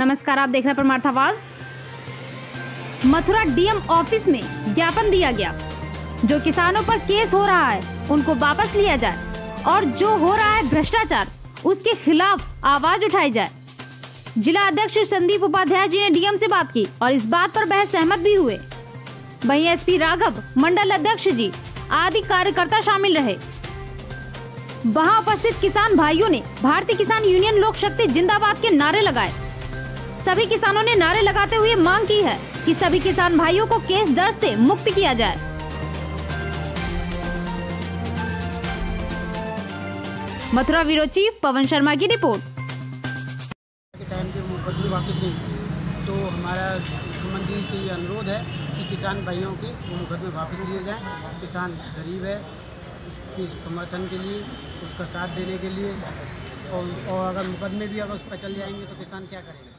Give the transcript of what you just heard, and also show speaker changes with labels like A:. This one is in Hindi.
A: नमस्कार, आप देख रहे हैं परमार्थ आवाज़। मथुरा डीएम ऑफ़िस में ज्ञापन दिया गया, जो किसानों पर केस हो रहा है, उनको वापस लिया जाए, और जो हो रहा है भ्रष्टाचार, उसके खिलाफ आवाज़ उठाई जाए। जिला अध्यक्ष संदीप उपाध्याय जी ने डीएम से बात की, और इस बात पर बहस सहमत भी हुए। वहीं एसपी राघव, मंडल अध्यक्ष जी, आदि कार्यकर्ता शामिल रहे। वहाँ उपस्थित किसान भाइयों ने, भारतीय किसान यूनियन लोक शक्ति जिंदाबाद के नारे लगाए। सभी किसानों ने नारे लगाते हुए मांग की है कि सभी किसान भाइयों को केस दर्ज से मुक्त किया जाए। मथुरा ब्यूरो चीफ पवन शर्मा की रिपोर्ट।
B: टाइम पे वापस नहीं तो हमारा मुख्यमंत्री से ये अनुरोध है कि किसान भाइयों के वो मुकदमे वापस लिए जाएँ। किसान गरीब है उसके समर्थन के लिए उसका साथ देने के लिए। और, और अगर मुकदमे भी अगर उस पर चल जाएँगे तो किसान क्या करेगा?